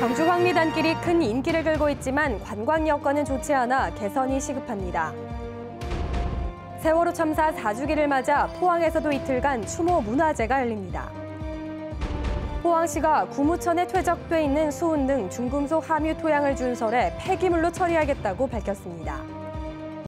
경주 황리단길이 큰 인기를 끌고 있지만 관광 여건은 좋지 않아 개선이 시급합니다. 세월호 참사 4주기를 맞아 포항에서도 이틀간 추모 문화제가 열립니다. 포항시가 구무천에 퇴적돼 있는 수은 등 중금속 함유 토양을 준설해 폐기물로 처리하겠다고 밝혔습니다.